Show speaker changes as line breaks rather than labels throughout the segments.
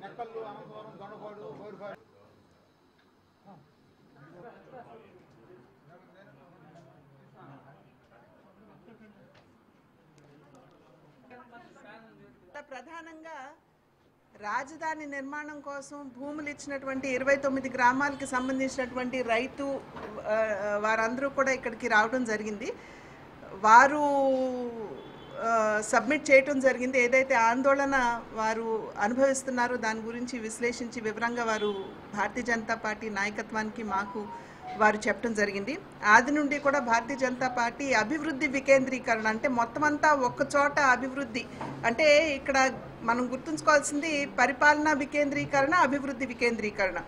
నెక్కల్లు అనంతపురం దొండపాడు కోడిపాడు ప్రధానంగా రాజధాని నిర్మాణం కోసం భూములు ఇచ్చినటువంటి ఇరవై తొమ్మిది గ్రామాలకి సంబంధించినటువంటి రైతు వారందరూ కూడా ఇక్కడికి రావడం జరిగింది. వారు సబ్మిట్ చేయటం జరిగింది. ఏదైతే ఆందోళన వారు అనుభవిస్తున్నారో దాని గురించి విశ్లేషించి వివరంగా వారు భారతీయ జనతా పార్టీ నాయకత్వానికి మాకు వారు చెప్పడం జరిగింది. ఆది నుండి కూడా భారతీయ జనతా పార్టీ అభివృద్ధి వికేంద్రీకరణ అంటే మొత్తం అంతా ఒక్క అభివృద్ధి అంటే ఇక్కడ మనం గుర్తుంచుకోవాల్సింది పరిపాలన వికేంద్రీకరణ అభివృద్ధి వికేంద్రీకరణ.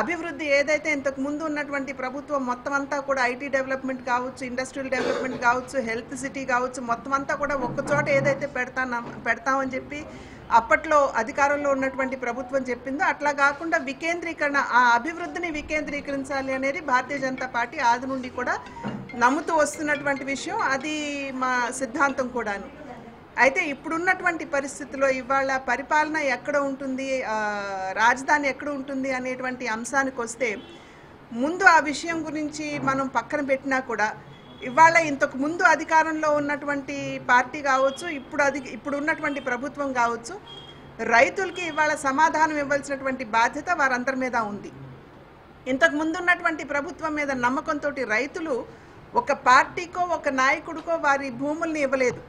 అభివృద్ధి ఏదైతే ఇంతకు ముందు ఉన్నటువంటి ప్రభుత్వం మొత్తం అంతా కూడా ఐటీ డెవలప్మెంట్ కావచ్చు ఇండస్ట్రియల్ డెవలప్మెంట్ కావచ్చు హెల్త్ సిటీ కావచ్చు మొత్తం అంతా కూడా ఒక్కచోట ఏదైతే పెడతాన పెడతామని చెప్పి అప్పట్లో అధికారంలో ఉన్నటువంటి ప్రభుత్వం చెప్పిందో అట్లా కాకుండా వికేంద్రీకరణ ఆ అభివృద్ధిని వికేంద్రీకరించాలి అనేది భారతీయ జనతా పార్టీ ఆది నుండి కూడా నమ్ముతూ వస్తున్నటువంటి విషయం అది మా సిద్ధాంతం కూడాను. అయితే ఇప్పుడున్నటువంటి పరిస్థితిలో ఇవాళ పరిపాలన ఎక్కడ ఉంటుంది రాజధాని ఎక్కడ ఉంటుంది అనేటువంటి అంశానికి వస్తే ముందు ఆ విషయం గురించి మనం పక్కన పెట్టినా కూడా ఇవాళ ఇంతకు ముందు అధికారంలో ఉన్నటువంటి పార్టీ కావచ్చు ఇప్పుడు అది ఇప్పుడు ఉన్నటువంటి ప్రభుత్వం కావచ్చు రైతులకి ఇవాళ సమాధానం ఇవ్వాల్సినటువంటి బాధ్యత వారందరి మీద ఉంది. ఇంతకు ముందు ఉన్నటువంటి ప్రభుత్వం మీద నమ్మకంతో రైతులు ఒక పార్టీకో ఒక నాయకుడికో వారి భూముల్ని ఇవ్వలేదు.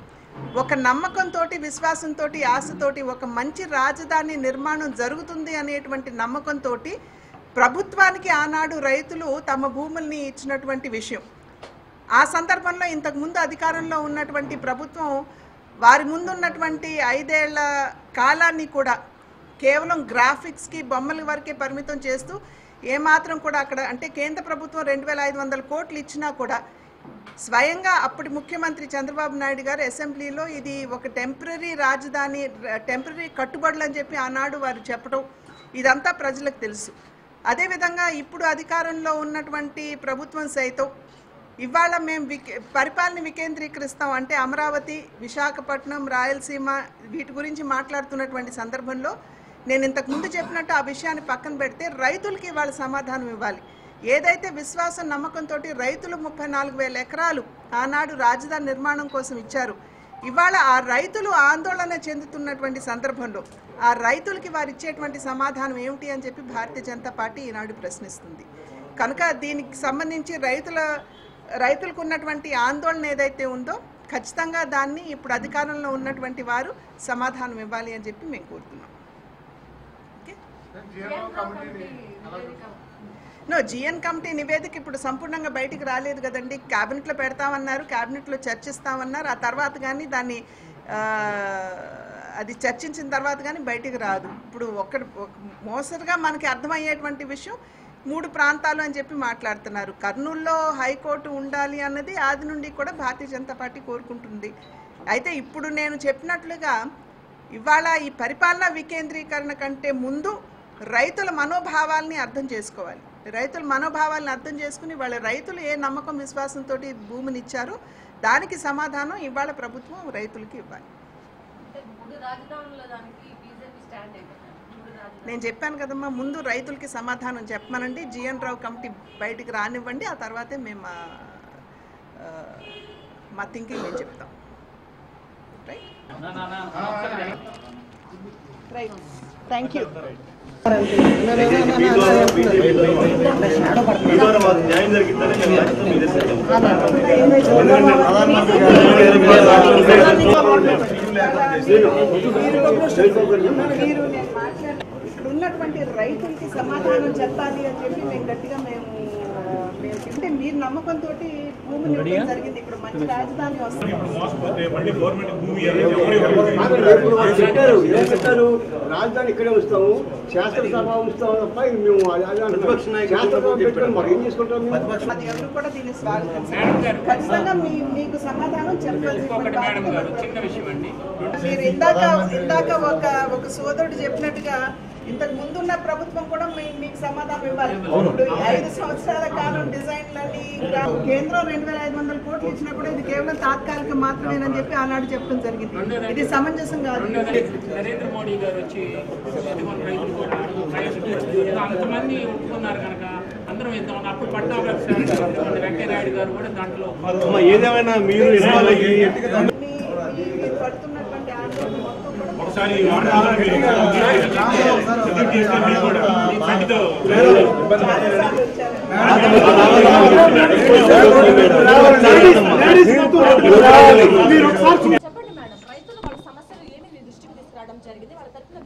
ఒక నమ్మకంతో విశ్వాసంతో ఆశతోటి ఒక మంచి రాజధాని నిర్మాణం జరుగుతుంది అనేటువంటి నమ్మకంతో ప్రభుత్వానికి ఆనాడు రైతులు తమ భూముల్ని ఇచ్చినటువంటి విషయం. ఆ సందర్భంలో ఇంతకుముందు అధికారంలో ఉన్నటువంటి ప్రభుత్వం వారి ముందున్నటువంటి ఐదేళ్ళ కాలాన్ని కూడా కేవలం గ్రాఫిక్స్కి బొమ్మల వరకే పరిమితం చేస్తూ ఏమాత్రం కూడా అక్కడ అంటే కేంద్ర ప్రభుత్వం రెండు వేల ఐదు వందల కోట్లు ఇచ్చినా కూడా స్వయంగా అప్పటి ముఖ్యమంత్రి చంద్రబాబు నాయుడు గారు అసెంబ్లీలో ఇది ఒక టెంపరీ రాజధాని టెంపరీ కట్టుబడులు అని చెప్పి ఆనాడు వారు చెప్పడం ఇదంతా ప్రజలకు తెలుసు. అదేవిధంగా ఇప్పుడు అధికారంలో ఉన్నటువంటి ప్రభుత్వం సైతం ఇవాళ మేము వికే పరిపాలన వికేంద్రీకరిస్తాం అంటే అమరావతి విశాఖపట్నం రాయలసీమ వీటి గురించి మాట్లాడుతున్నటువంటి సందర్భంలో నేను ఇంతకు ముందు చెప్పినట్టు ఆ విషయాన్ని పక్కన పెడితే రైతులకి ఇవాళ సమాధానం ఇవ్వాలి. ఏదైతే విశ్వాసం నమ్మకంతో రైతులు ముప్పై నాలుగు వేల ఎకరాలు ఆనాడు రాజధాని నిర్మాణం కోసం ఇచ్చారు ఇవాళ ఆ రైతులు ఆందోళన చెందుతున్నటువంటి సందర్భంలో ఆ రైతులకి వారు ఇచ్చేటువంటి సమాధానం ఏమిటి అని చెప్పి భారతీయ జనతా పార్టీ ఈనాడు ప్రశ్నిస్తుంది. కనుక దీనికి సంబంధించి రైతుల రైతులకు ఉన్నటువంటి ఆందోళన ఏదైతే ఉందో ఖచ్చితంగా దాన్ని ఇప్పుడు అధికారంలో ఉన్నటువంటి వారు సమాధానం ఇవ్వాలి అని చెప్పి మేము కోరుతున్నాం. నో జిఎన్ కమిటీ నివేదిక ఇప్పుడు సంపూర్ణంగా బయటికి రాలేదు కదండి. క్యాబినెట్లో పెడతామన్నారు క్యాబినెట్లో చర్చిస్తామన్నారు. ఆ తర్వాత కానీ దాన్ని అది చర్చించిన తర్వాత కానీ బయటికి రాదు. ఇప్పుడు ఒక్క మోసరుగా మనకి అర్థమయ్యేటువంటి విషయం మూడు ప్రాంతాలు అని చెప్పి మాట్లాడుతున్నారు. కర్నూలులో హైకోర్టు ఉండాలి అన్నది ఆది నుండి కూడా భారతీయ జనతా పార్టీ కోరుకుంటుంది. అయితే ఇప్పుడు నేను చెప్పినట్లుగా ఇవాళ ఈ పరిపాలనా వికేంద్రీకరణ కంటే ముందు రైతుల మనోభావాల్ని అర్థం చేసుకోవాలి. రైతుల మనోభావాలను అర్థం చేసుకుని వాళ్ళ రైతులు ఏ నమ్మకం విశ్వాసంతో భూమిని ఇచ్చారో దానికి సమాధానం ఇవాళ ప్రభుత్వం రైతులకి ఇవ్వాలి.
అంటే మూడు రాజధానుల దానికి బీజేపీ స్టాండ్ అయిపోయింది. మూడు రాజధానులు.
నేను చెప్పాను కదమ్మా ముందు రైతులకి సమాధానం చెప్పమనండి. జిఎన్ రావు కమిటీ బయటికి రానివ్వండి. ఆ తర్వాతే మేము మా, థింకింగ్ మేము చెప్తాం. రైట్ థ్యాంక్ యూ
మీ ద్వారా మాకు న్యాయం జరిగిందని మేము రాష్ట్రం మీద ఎందుకంటే ప్రధానమంత్రి
మీరు నేను మాట్లాడి ఇక్కడ ఉన్నటువంటి రైతులకి సమాధానం చెప్పాలి అని చెప్పి మేము గట్టిగా మేము అంటే మీరు నమ్మకంతో భూమిని ఇవ్వడం జరిగింది. ఇక్కడ మంచి రాజధాని వస్తుంది.
రాజధాని ఇక్కడే ఉంచుతాము. శాస్త్రసభ ఉంచుతాము తప్ప మేము
చెప్పారు.
పెట్టుకొని మరి ఏం చేసుకుంటాం
అది ఎవరు కూడా దీన్ని స్వాగతించారు ఖచ్చితంగా మీ మీకు సమాధానం చెప్పాల్సిన
ఇంకొకటి మేడం గారు
బాధ్యత
చిన్న విషయం అండి.
మీరు ఇందాక ఇందాక ఒక ఒక సోదరుడు చెప్పినట్టుగా ఇంతకు ముందున్న ప్రభుత్వం కూడా మీ- మీకు సమాధానం ఇవ్వాలి. ఇప్పుడు ఐదు సంవత్సరాల కాలం డిజైన్లని కేంద్రం రెండు వేల ఐదు వందల కోట్లు ఇచ్చినా కూడా ఇది కేవలం తాత్కాలిక మాత్రమేనని చెప్పి ఆనాడు చెప్పడం జరిగింది. ఇది సమంజసం కాదు.
నరేంద్ర మోడీ గారు వచ్చి అంతమంది ఒప్పుకున్నారు కనుక అందరం ఇద్దాం. అప్పుడు పట్టాభి వెంకయ్యనాయుడు గారు కూడా దాంట్లో
ఏదేమైనా మీరు
ఒకసారి చెప్పండి. మేడం రైతులు వాళ్ళ సమస్యలు ఏమి
దృష్టికి తీసుకురావడం జరిగింది వాళ్ళ
తరఫున